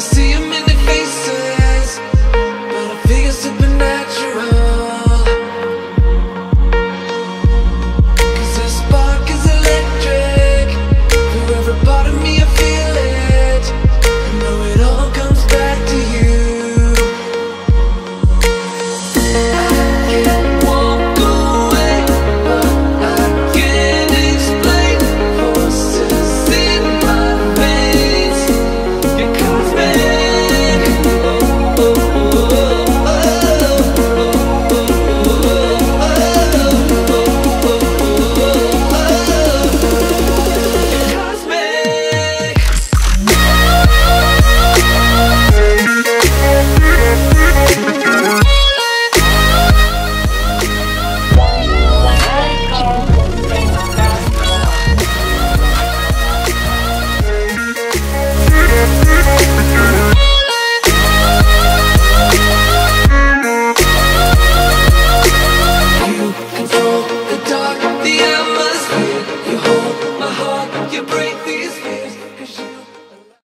see